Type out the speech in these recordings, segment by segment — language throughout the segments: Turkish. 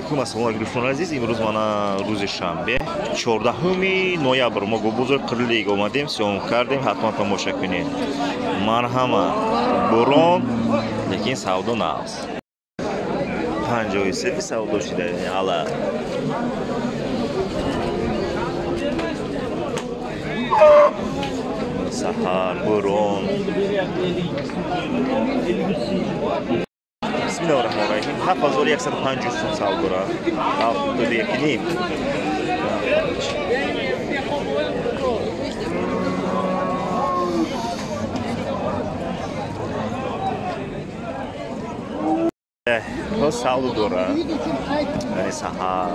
алайкум ассалому дӯстони азиз. Имрӯз мана рӯзи шанбе чордаҳуми ноябр. Мо гӯбузор қирлиг омадем сиём кардем. Ҳатман тамоша кунед. Марҳама. Бурон. Лекин савдо нааст панҷоҳи сеи савдо шуда ала саҳар бурон бисмиллаҳирроҳманирроҳим ҳафт ҳазору яксаду панҷоҳ сум савдора ҳафтоду яки ним ҳоз савду дора яъне саҳар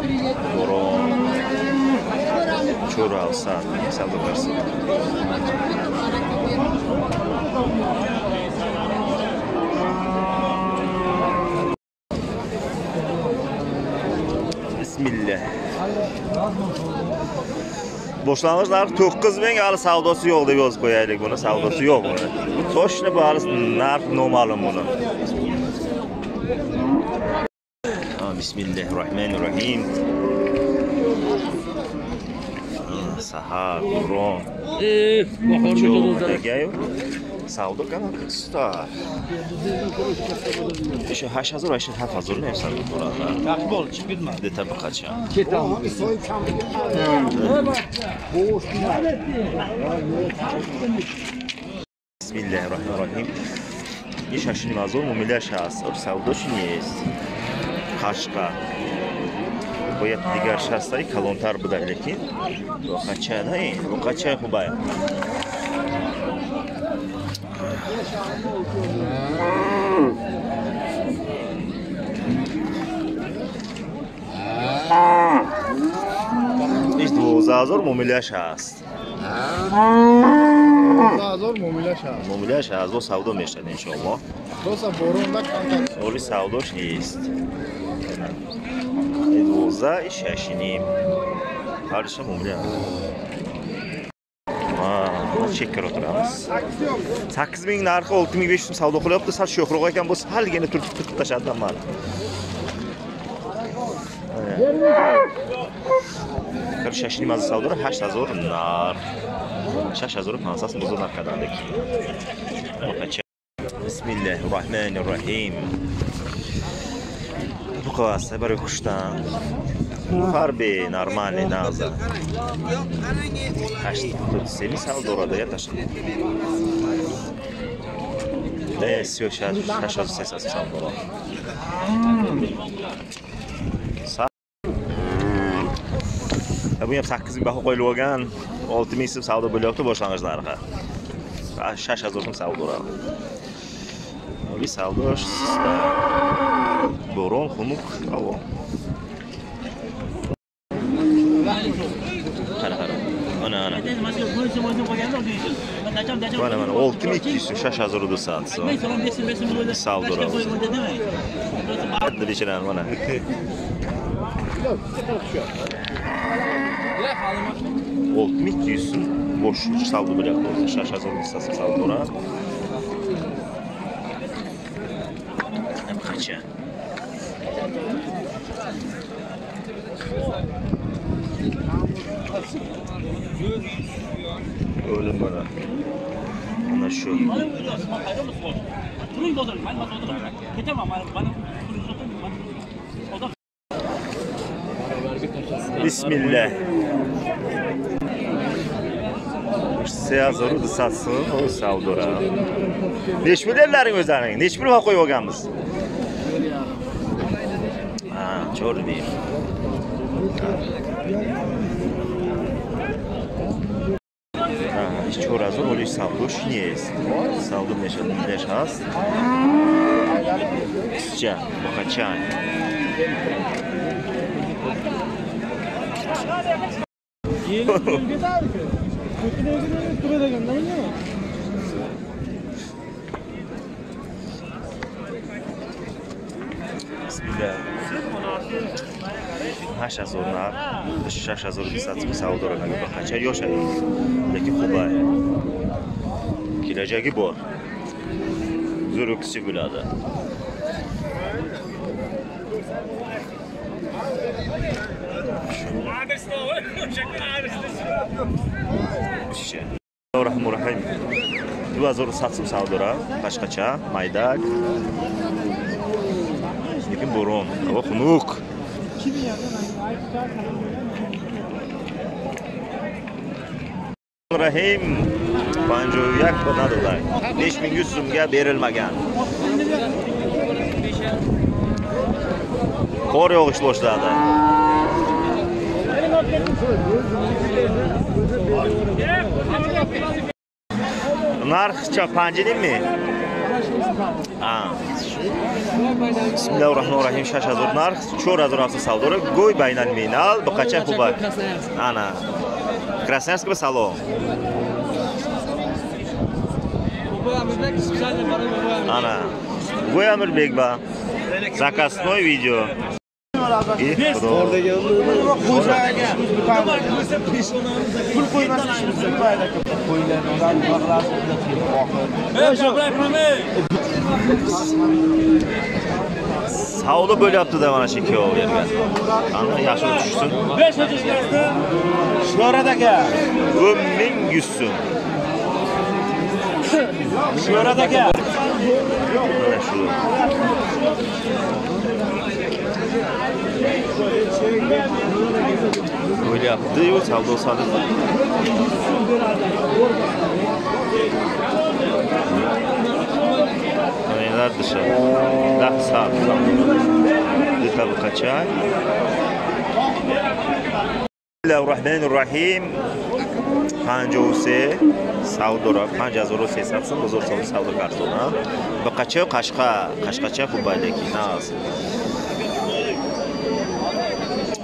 бурон чӯро авсад савдо барсад boshlang'ich narx to'qqiz ming hali savdosi yo'q deb yozib qo'yaylik buni savdosi yo'q buni точно bu hali narx noma'lum buni bismillahi rohmanir rohim sahar buron савдо кана куста еще ҳашт ҳазору ҳашт ҳафт ҳазору нем сар дурада ақбол чи бидма дета бақача бисмиллаҳи роҳмани роҳим и шашини мазор мумиляш аст. Об савдоши нест? Қашқа. Бояд дигар шаста и калонтар буда лекин? Воқача наин воқача хубая иш дувоздаҳ ҳазор муомилааш аст. Муомилааш аст. Бо савдо мешавад иншоаллоҳ. Оли савдош нест. Дувоздаҳ и шашиним. Ҳарша муомила chek ko'rib turamiz sakkiz ming narxi olti ming besh yuz savdo qilyapti sal sho'xroq ekan bo'lsa halgina turib turib tashladi hammani qirq shash nimasi savdo hash azor nar. Shash azor пансас бузу наркадандек бисмиллаҳи роҳмани bu буқаваса барои хуштан фарби нормальный наза ҳаштоду семи сал дорада яташ сиё шашаду сесад сал дора bu ham sakkiz ming baho qo'yilib olgan olti ming so'm savdo bo'lyapti boshlang'ich narxi shash hazar so'm savdo bir savdo bo'ron xunuk havo qara mana mana mana mana olti ming ikki yuz so'm shash hazar do'sat savdo nechadan mana olti ming ikki yuz so'm bo'sh savdo bo'lyapti o'zi shash hazar do'sat savdo qancha o'lim mana mana shu bismillah. Se hazoru dusatsın o pul derlaring o'zlaring nechi pul qo'yib olganmiz ha cho'ri ming oraz roli Saudusz nie jest. Saudum też has. Cia, bohacian. Bismillah. 8000 нар 6200 савдо ра нагӯ ба қача ёша яки хуба келаҷаги бор. Зурукси гулада роҳму раҳим 2100 сум савдора қашқача майдак. Лекин бурон ҳаво хунук. 2000 rahim panjuyak bo'ladilar besh ming yuz berilmagan. Qor yog'ish boshladi. Narxcha panjiningmi ha ah. бисмиллаҳи роҳмани роҳим 6000 нарх 4700 савдора гӯй байналмилал ба қача хубак ана красноярск ба салом ана гӯй амирбек ба заказной видео pul qo'ymaslik uchun qo'yiladi mayli aka qo'ylarni odam bag'lashib Savdo bo'lyapti-da mana shu ikkovi yerga. Ana yaxshi tushsin. shorat aka 1100 so'm. shorat aka Mana shu. O'ylayapti-yu savdo наша дасад это качай الرحمن الرحیم 53 савдора 5300 сум бозор соли савдогар зона ба қача қашқа? Қашқача хуб байдаки нас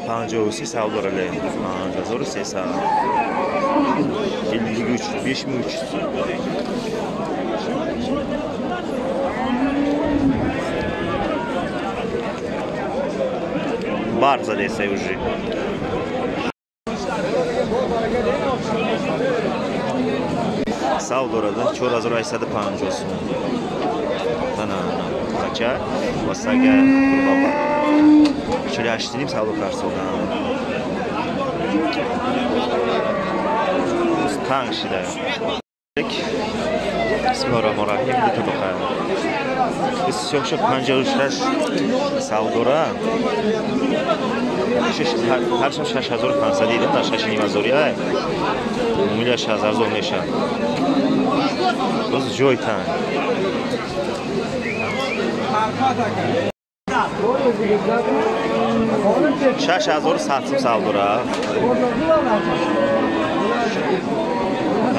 53 савдора ле. 5300 5300 bardzo nie se uży. Saud orada 4850 olsun. Ana kaça? Vasaga baba. Şöyle açtırayım Saud karşı Tank şida. Bismillahirrahmanirrahim. Bir tabaka. бисёша панҷаушаш савдора. Ҳарчам шашҳазору панҷсади дона шаши нимазори ай. Умумиля шазарзор мешад боз ҷой тан. Шаш ҳазору садсум савдора.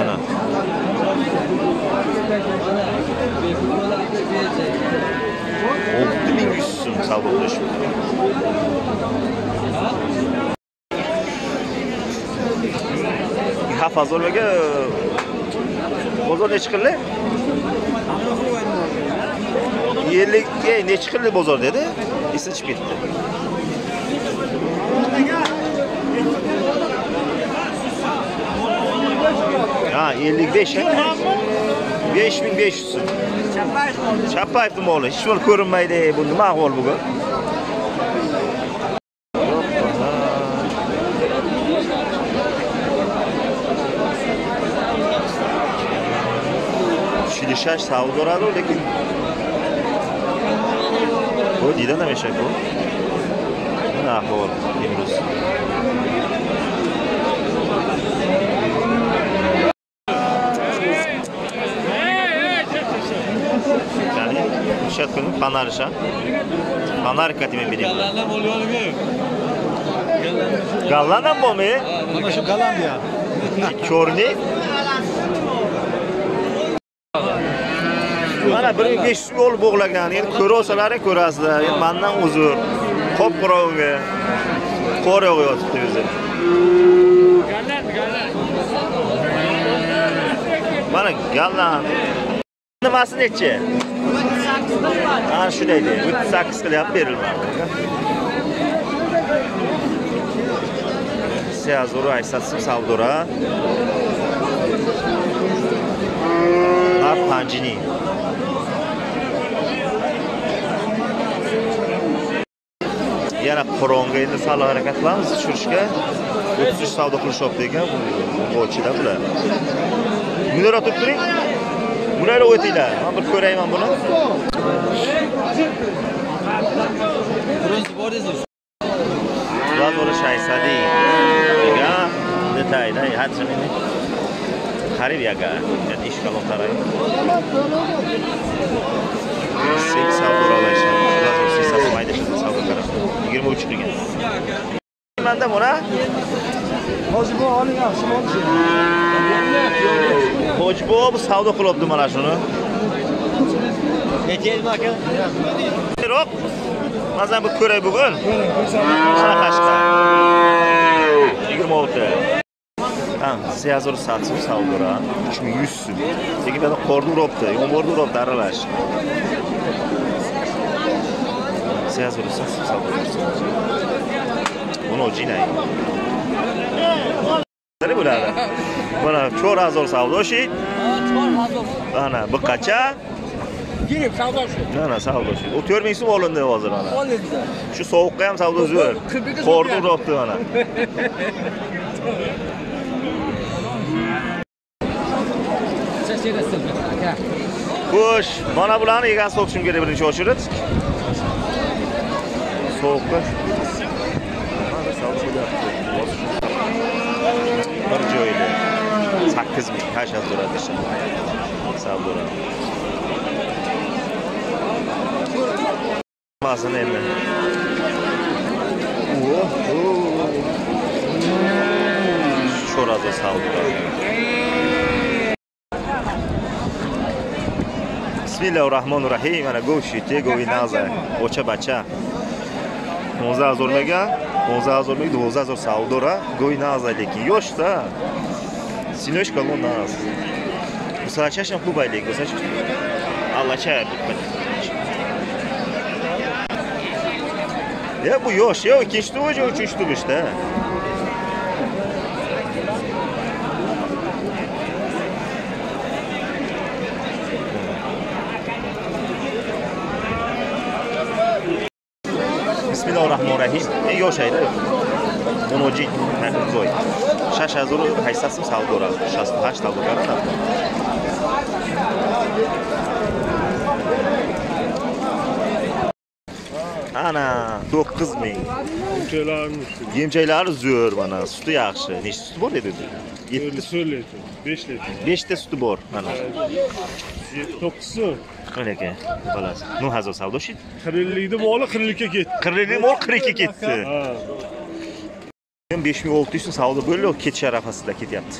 Ана. Oldu bir güçsün salonlaşma. Hafa zorlaga bozor nechi qildi? 50 ga nechi qildi bozor dedi? Esim chiqib ketdi. Ha 55 ha? 5500 so'm. Chapayev tumoli. Hech bir ko'rinmaydi. Bu nima ahvol bugun? Bu савд дораду лекин bu. намешакун ahvol? имрӯз şat konu panarışa. Panar katime bileyim. Gallanam mı mı? mana shu gollandiya Körni. Mana bir besh yo'l bog'lagan. Endi ko'rasizlar, ko'rasizlar. Endi mendan uzr. Qop qurovga. Qor yog'yotibdi o'zi. Mana gallan. Nimasi nechi? ha shunday deydi o'ttiz sakkiz qilyapti berilmadi связь aytsatsin savdora har panjini yana poronga endi sal harakat qilamiz tushirishga o'ttiz uch savdo qilishyapti ekan bu ochida bular munira turib turing bularni o'tinglar man bir ko'rayman buni Владора Шайсади. Яга детай, да, хатсин ини. Хариб яга, яд ишкал тарай. 6 savdo olishim. 23 savdo qilgan. manda bora hojibo oling hojibo biz savdo qilibdi mana shuni necha aka kerak mazam bir ko'ray bugun qanaqashqa yigirma olti ha siyazor satsiz savdora uch qorni uribdi yomg'irni uribdi Jinay. Nima bo'ladi? Mana 4000 savdo shi. Ana bir qacha. Girip savdo şu. Mana savdo shi. O 4000 so'm olindi hozir mana. Ol dedi. Shu sovuqqa ham savdo zo'r. Qorni uribdi. Aka. Xo'sh, mana bularni egasi o'qishim kerak birinchi ochirib. Sovuqqa. bir joyda sakkiz ming tosh azdo'radishim savdolar hammasini endi cho'raza savdolar бисмиллаҳи роҳмони раҳим ана гӯшти гӯи наза оча бача 15000 мега. 15 000 12 000 савдора гӯй назалеки ёшта. Синёшка ло наз гусачашам хуб айлек гусачаш аллачая бипать я бу ёш я кишту ҷо чушту бишта. Tuvoji, uchinchi tug'ishda. Bismillahirrahmanirrahim. E yoshaydi. Monoji zoy. 6800 so'm savdo ra. 68 savdo qarada. Ana 9000. Yemchaklari zo'r mana, suti yaxshi. Nechta suti bor dedi? 50 litr 5 litr 5 ta suti bor mana. 9 so'm qirq aka xolasi. Ну hozir savdo shit. Qirq ellikni moli qirq ikkiga ketdi qirq ellikni moli qirq ikkiga ketdi. Besh ming olti yuz so'm savdo bo'ldi ketish arafasida ketyapti.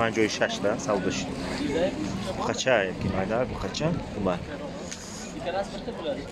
Panjoy shashda savdo bu qancha mayda bu qancha tuman ikkalasi bitta bo'ladi